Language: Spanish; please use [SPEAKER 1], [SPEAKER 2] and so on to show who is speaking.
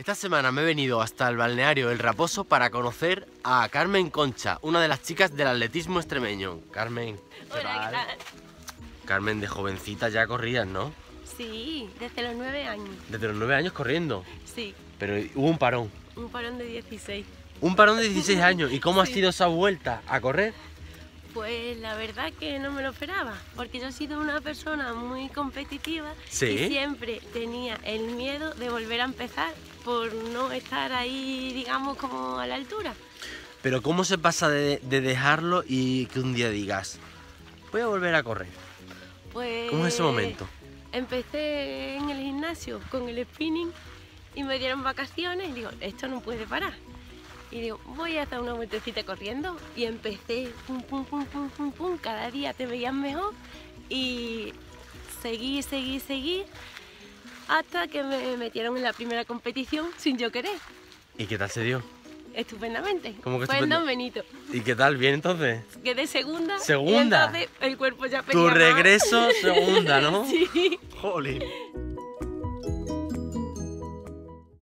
[SPEAKER 1] Esta semana me he venido hasta el balneario El Raposo para conocer a Carmen Concha, una de las chicas del atletismo extremeño. Carmen, ¿qué
[SPEAKER 2] Hola,
[SPEAKER 1] tal?
[SPEAKER 2] ¿qué tal?
[SPEAKER 1] Carmen, de jovencita ya corrías, ¿no?
[SPEAKER 2] Sí, desde los nueve años.
[SPEAKER 1] Desde los nueve años corriendo.
[SPEAKER 2] Sí,
[SPEAKER 1] Pero hubo un parón.
[SPEAKER 2] un parón de 16.
[SPEAKER 1] Un parón de 16 años. ¿Y cómo ha sido esa vuelta a correr?
[SPEAKER 2] Pues la verdad que no me lo esperaba, porque yo he sido una persona muy competitiva
[SPEAKER 1] Sí.
[SPEAKER 2] y siempre tenía el miedo de volver a empezar por no estar ahí, digamos, como a la altura.
[SPEAKER 1] Pero ¿cómo se pasa de, de dejarlo y que un día digas, voy a volver a correr?
[SPEAKER 2] Pues
[SPEAKER 1] ¿Cómo es ese momento?
[SPEAKER 2] Empecé en el gimnasio con el spinning y me dieron vacaciones y digo, esto no puede parar. Y digo, voy a una vueltecita corriendo y empecé, pum, pum, pum, pum, pum, pum, cada día te veías mejor y seguí, seguí, seguí hasta que me metieron en la primera competición sin yo querer,
[SPEAKER 1] ¿Y qué tal se dio?
[SPEAKER 2] estupendamente.
[SPEAKER 1] ¿Cómo que
[SPEAKER 2] Fue en
[SPEAKER 1] estupendo?
[SPEAKER 2] Don Benito.
[SPEAKER 1] ¿Y qué tal? ¿Bien entonces?
[SPEAKER 2] Quedé segunda.
[SPEAKER 1] ¿Segunda?
[SPEAKER 2] Y entonces el cuerpo ya pedía
[SPEAKER 1] Tu
[SPEAKER 2] más.
[SPEAKER 1] regreso segunda, ¿no?
[SPEAKER 2] Sí.
[SPEAKER 1] Jolín.